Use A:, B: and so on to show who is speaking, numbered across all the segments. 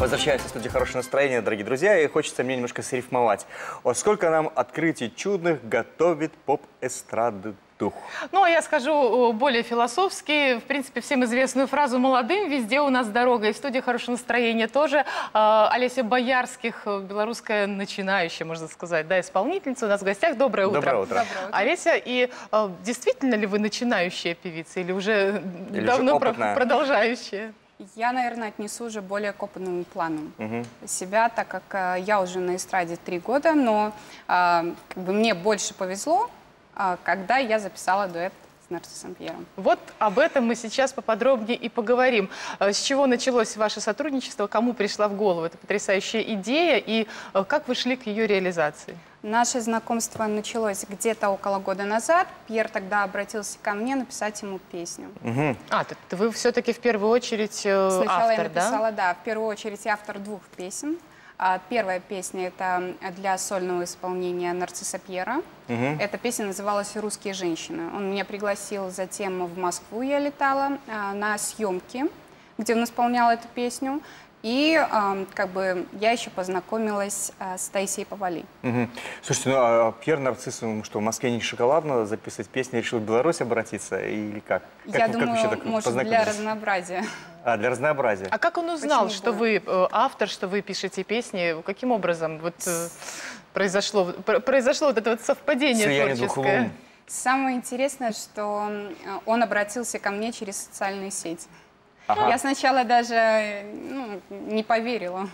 A: Возвращаемся в студию «Хорошее настроение», дорогие друзья, и хочется мне немножко срифмовать. О, сколько нам открытий чудных готовит поп-эстрады дух.
B: Ну, а я скажу более философски. В принципе, всем известную фразу «молодым везде у нас дорога». И в студии «Хорошее настроение» тоже. Э, Олеся Боярских, белорусская начинающая, можно сказать, да, исполнительница. У нас в гостях. Доброе утро.
A: Доброе утро.
C: Доброе утро.
B: Олеся, и э, действительно ли вы начинающая певица или уже
A: Или
B: давно
A: уже опытная?
B: продолжающая?
C: Я, наверное, отнесу уже более к опытному плану себя, так как э, я уже на эстраде три года, но э, как бы мне больше повезло, э, когда я записала дуэт с Нарциссом Пьером.
B: Вот об этом мы сейчас поподробнее и поговорим. Э, С чего началось ваше сотрудничество, кому пришла в голову эта потрясающая идея и э, как вы шли к ее реализации?
C: Наше знакомство началось где-то около года назад. Пьер тогда обратился ко мне написать ему песню.
A: Мгм.
B: А, т- т- вы все-таки в первую очередь э,
C: Сначала
B: автор,
C: я
B: да?
C: написала, да? в первую очередь я автор двух песен. А, Первая песня это для сольного исполнения Нарцисса Пьера. Эта песня называлась «Русские женщины». Он меня пригласил затем в Москву, я летала а, на съемки, где он исполнял эту песню. И как бы я еще познакомилась а, с Таисией Павали.
A: Мгм. Слушайте, ну а Пьер Нарцисс, ему что, в Москве не шоколадно записывать песни, решил в Беларусь обратиться или как? Как
C: я
A: вы- как
C: думаю,
A: вообще так
C: может, для разнообразия.
A: А, для разнообразия.
B: А как он узнал,
C: Почему
B: что
C: бы?
B: вы э, автор, что вы пишете песни? Каким образом вот э, произошло, пр- произошло вот это вот совпадение
A: Слияние двух
B: творческое?
A: лун.
C: Самое интересное, что он обратился ко мне через социальные сети.
A: Ага.
C: Я сначала даже ну, не поверила.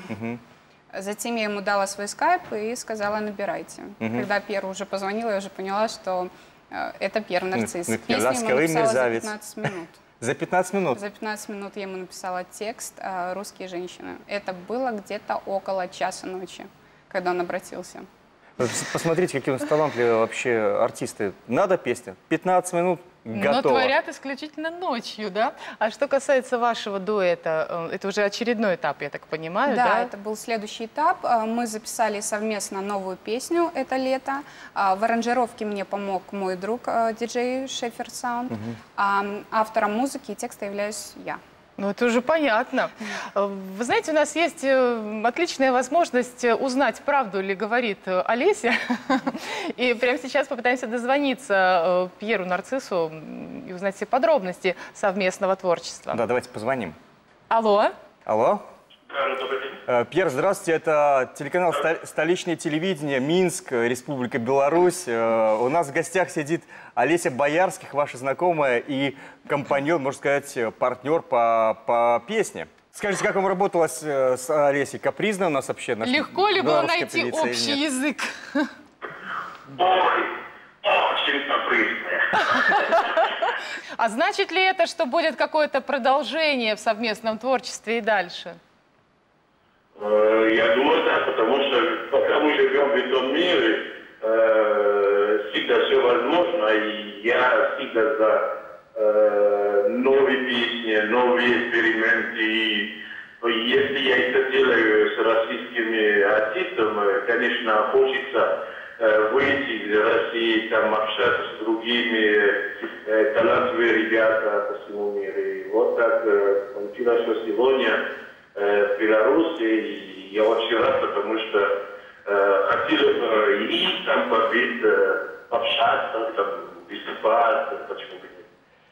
C: Затем я ему дала свой скайп и сказала, набирайте. Когда Пьер уже позвонила, я уже поняла, что э, это Пьер Нарцисс.
A: ну,
C: Песню ему написала за
A: мерзавец.
C: 15 минут.
A: За 15 минут?
C: За 15 минут я ему написала текст э, «Русские женщины». Это было где-то около часа ночи, когда он обратился.
A: Посмотрите, какие у нас талантливые вообще артисты. Надо песня? 15 минут,
B: Но
A: готово.
B: творят исключительно ночью, да? А что касается вашего дуэта, э, это уже очередной этап, я так понимаю,
C: Да,
B: да?
C: это был следующий этап. А, Мы записали совместно новую песню это лето. А, В аранжировке мне помог мой друг, а, диджей Шефер Саунд. А, Автором музыки и текста являюсь я.
B: Ну, это уже понятно. Вы знаете, у нас есть э, отличная возможность э, узнать, правду ли говорит э, Олеся. И прямо сейчас попытаемся дозвониться Пьеру Нарциссу и узнать все подробности совместного творчества.
A: Да, давайте позвоним.
B: Алло?
A: Алло?
D: День.
A: Э, Пьер, здравствуйте. Это телеканал «Ста- «Столичное телевидение», Минск, э, Республика Беларусь. Э, У нас в гостях сидит Олеся Боярских, ваша знакомая и компаньон, можно сказать, э, партнер по, по песне. Скажите, как вам работалось э, с Олесей? Капризно у нас вообще? наша
B: Легко ли было найти
A: певица
B: общий
A: нет?
B: язык?
D: Ой, очень капризная.
B: А значит ли это, что будет какое-то продолжение в совместном творчестве и дальше?
D: Э, Я думаю, да, потому что пока мы живем в этом мире, э, всегда все возможно, и я всегда за э, новые песни, новые эксперименты. И если я это делаю с российскими артистами, конечно, хочется э, выйти из России, там общаться с другими талантливыми ребятами по всему миру. И вот так э, получилось, что сегодня в Беларуси, и я очень рад, потому что э, хотел э, и там побыть, э, общаться, там, выступать, почему бы нет.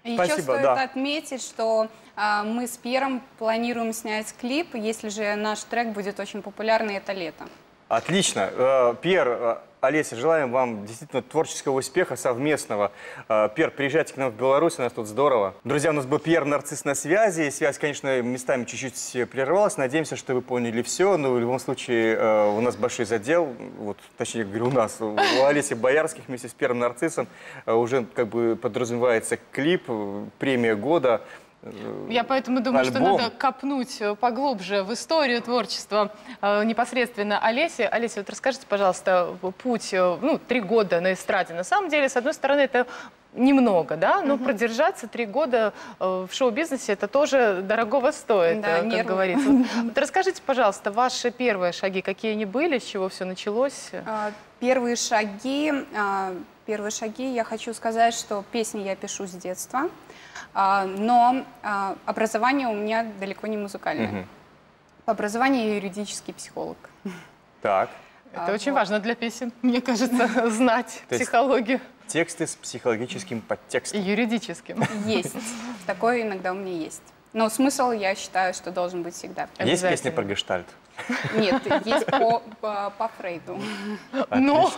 C: Еще
A: Спасибо,
C: стоит
A: да.
C: отметить, что а, мы с Пьером планируем снять клип, если же наш трек будет очень популярный это лето.
A: Отлично. Э, Пьер, э, Олеся, желаем вам действительно творческого успеха совместного. Э, Пьер, приезжайте к нам в Беларусь, у нас тут здорово. Друзья, у нас был Пьер Нарцисс на связи. Связь, конечно, местами чуть-чуть прервалась. Надеемся, что вы поняли все. Но в любом случае э, у нас большой задел. Вот, точнее, говорю, у нас, у Олеси Боярских вместе с Пьером Нарциссом э, уже как бы подразумевается клип, премия года.
B: Я поэтому думаю, что
A: Альбом.
B: надо копнуть э, поглубже в историю творчества э, непосредственно Олеси. Олеся, вот расскажите, пожалуйста, путь, э, ну, три года на эстраде. На самом деле, с одной стороны, это немного, да, но продержаться три года э, в шоу-бизнесе, это тоже дорогого стоит,
C: Да,
B: э, как
C: нервы.
B: говорится. Вот, вот расскажите, пожалуйста, ваши первые шаги, какие они были, с чего все началось?
C: А, Первые шаги, а, первые шаги, я хочу сказать, что песни я пишу с детства, но а, образование у меня далеко не музыкальное. По образованию я юридический психолог.
A: Так.
B: Это
C: А,
B: очень
C: вот.
B: важно для песен, мне кажется, знать
A: То есть-
B: психологию
A: Тексты с психологическим
B: и
A: подтекстом.
B: юридическим.
C: Есть. Такое иногда у меня есть. Но смысл, я считаю, что должен быть всегда.
A: Есть песни про гештальт?
C: Нет, есть по, по, по Фрейду.
B: Но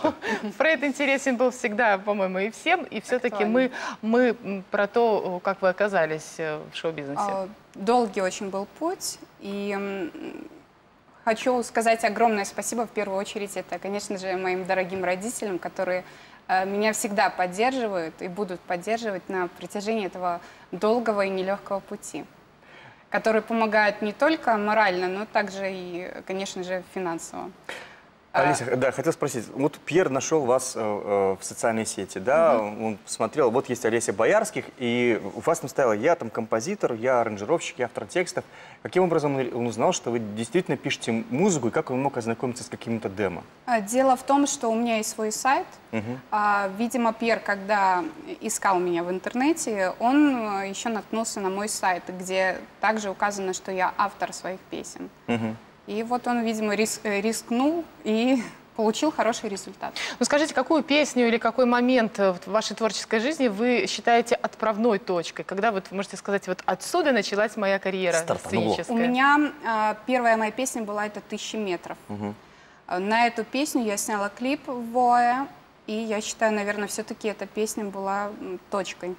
B: Фрейд интересен был всегда, по-моему, и всем. И все-таки мы, мы про то, как вы оказались э, в шоу-бизнесе.
C: А, Долгий очень был путь, и хочу сказать огромное спасибо в первую очередь это, конечно же, моим дорогим родителям, которые э, меня всегда поддерживают и будут поддерживать на протяжении этого долгого и нелегкого пути, которые помогают не только морально, но также и, конечно же, финансово. А,
A: Алиса, да, хотел спросить. Вот Пьер нашел вас э, э, в социальной сети, да? Он посмотрел, вот есть Олеся Боярских, и у вас там стояло «Я там композитор, я аранжировщик, я автор текстов». Каким образом он узнал, что вы действительно пишете музыку, и как он мог ознакомиться с какими-то демо?
C: А, Дело в том, что у меня есть свой сайт. А, Видимо, Пьер, когда искал меня в интернете, он э, еще наткнулся на мой сайт, где также указано, что я автор своих песен. И вот он, видимо, рис- э, рискнул и получил хороший результат.
B: Ну скажите, какую песню или какой момент э, в вашей творческой жизни вы считаете отправной точкой? Когда вот, вы можете сказать, вот отсюда началась моя карьера
A: Стартануло.
B: сценическая?
C: У меня а, первая моя песня была это «Тысячи метров». А, На эту песню я сняла клип в Воэ, и я считаю, наверное, все-таки эта песня была точкой.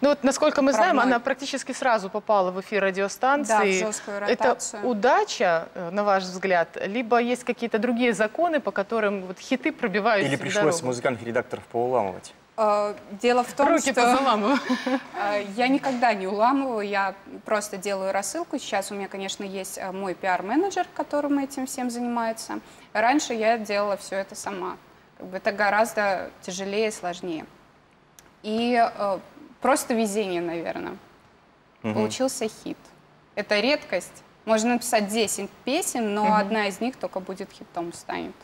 B: Ну вот, насколько мы знаем, она практически сразу попала в эфир радиостанции.
C: Да, в жесткую
B: Это
C: ротацию.
B: удача, э, на ваш взгляд, либо есть какие-то другие законы, по которым вот хиты пробиваются
A: Или пришлось
B: дорогу?
A: музыкальных редакторов поуламывать?
C: А, Дело в том,
B: Руки
C: что... А, Я никогда не уламываю, я просто делаю рассылку. Сейчас у меня, конечно, есть мой пиар-менеджер, которым этим всем занимается. Раньше я делала все это сама. Это гораздо тяжелее и сложнее. И э, просто везение, наверное. Получился хит. Это редкость. Можно написать 10 песен, но одна из них только будет хитом станет.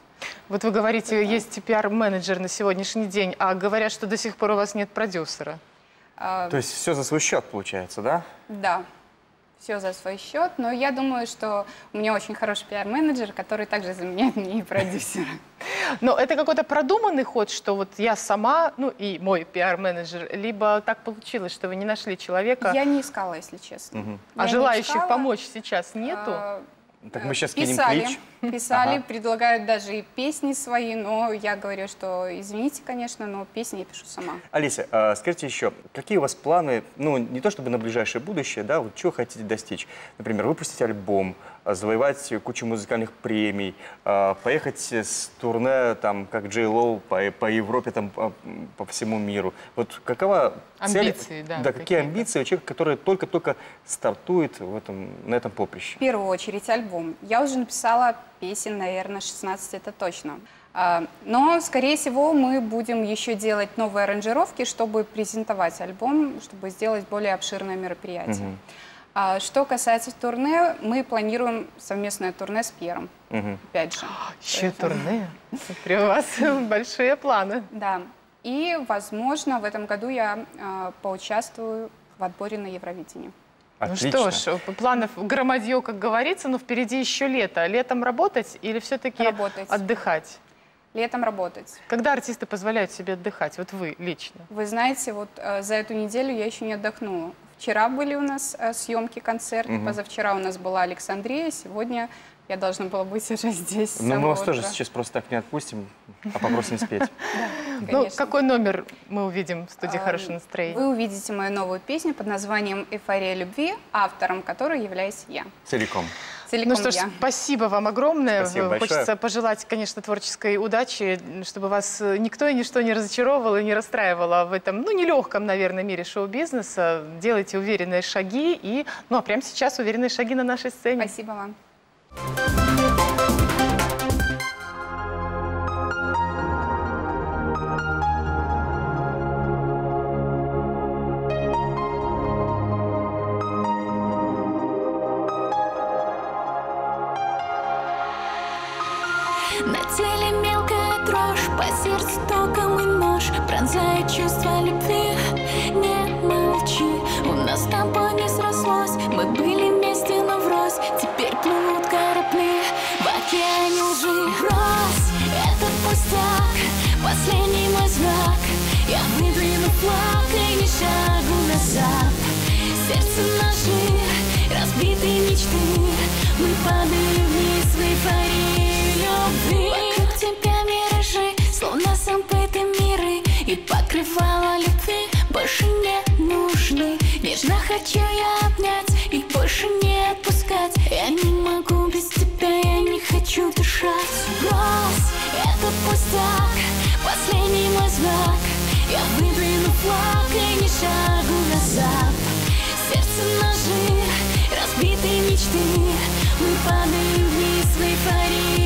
B: Вот вы говорите, есть пиар-менеджер на сегодняшний день, а говорят, что до сих пор у вас нет продюсера.
C: А,
A: То есть все за свой счет получается, да?
C: Да, все за свой счет, но я думаю, что у меня очень хороший пиар-менеджер, который также заменяет мне и продюсера.
B: Но это какой-то продуманный ход, что вот я сама, ну и мой пиар-менеджер, либо так получилось, что вы не нашли человека,
C: Я не искала, если честно.
B: а
C: Я
B: желающих помочь сейчас нету?
C: А,
A: Так мы сейчас кинем
C: Писали,
A: клич.
C: писали,
A: Ага.
C: предлагают даже и песни свои, но я говорю, что извините, конечно, но песни я пишу сама.
A: Алиса, а, скажите еще, какие у вас планы, ну, не то чтобы на ближайшее будущее, да, вот чего хотите достичь? Например, выпустить альбом, завоевать кучу музыкальных премий, а, поехать с турне, там, как Джей Лоу, по, по Европе, там, по, по всему миру. Вот какова цель?
B: Амбиции, да,
A: Да, какие
B: какие-то.
A: амбиции у человека, который только-только стартует в этом, на этом поприще?
C: В первую очередь альбом. Я уже написала песен, наверное, 16 это точно. А, Но, скорее всего, мы будем еще делать новые аранжировки, чтобы презентовать альбом, чтобы сделать более обширное мероприятие. А Что касается турне, мы планируем совместное турне с Пьером. Опять же.
B: Еще турне. Смотрю, у вас большие планы.
C: Да. И, возможно, в этом году я а, поучаствую в отборе на Евровидение.
A: Отлично.
B: Ну что ж, планов громадье, как говорится, но впереди еще лето. Летом работать или все-таки отдыхать?
C: Летом работать.
B: Когда артисты позволяют себе отдыхать? Вот вы лично.
C: Вы знаете, вот э, за эту неделю я еще не отдохнула. Вчера были у нас э, съемки, концерт, позавчера у нас была Александрия, сегодня я должна была быть уже здесь.
A: Ну, мы вас тоже сейчас просто так не отпустим, а попросим спеть.
B: Ну,
C: Конечно.
B: какой номер мы увидим в студии «Хорошее настроение»?
C: Вы увидите мою новую песню под названием «Эйфория любви», автором которой являюсь я.
A: Целиком.
C: Целиком
B: Ну что ж,
C: я.
B: спасибо вам огромное.
A: Спасибо большое.
B: Хочется пожелать, конечно, творческой удачи, чтобы вас э, никто и ничто не разочаровывало и не расстраивало в этом, ну, нелегком, наверное, мире шоу-бизнеса. Делайте уверенные шаги и, ну, а прямо сейчас уверенные шаги на нашей сцене.
C: Спасибо вам.
E: Теле мелкая дрожь, по сердцу током и нож. Пронзает чувство любви, не молчи. У нас с тобой я обнять и больше не отпускать. Я не могу без тебя, я не хочу дышать. Раз, это пустяк, последний мой знак. Я выдвину флаг и не шагу назад. Сердце ножи, разбитые мечты. Мы падаем вниз в эйфории.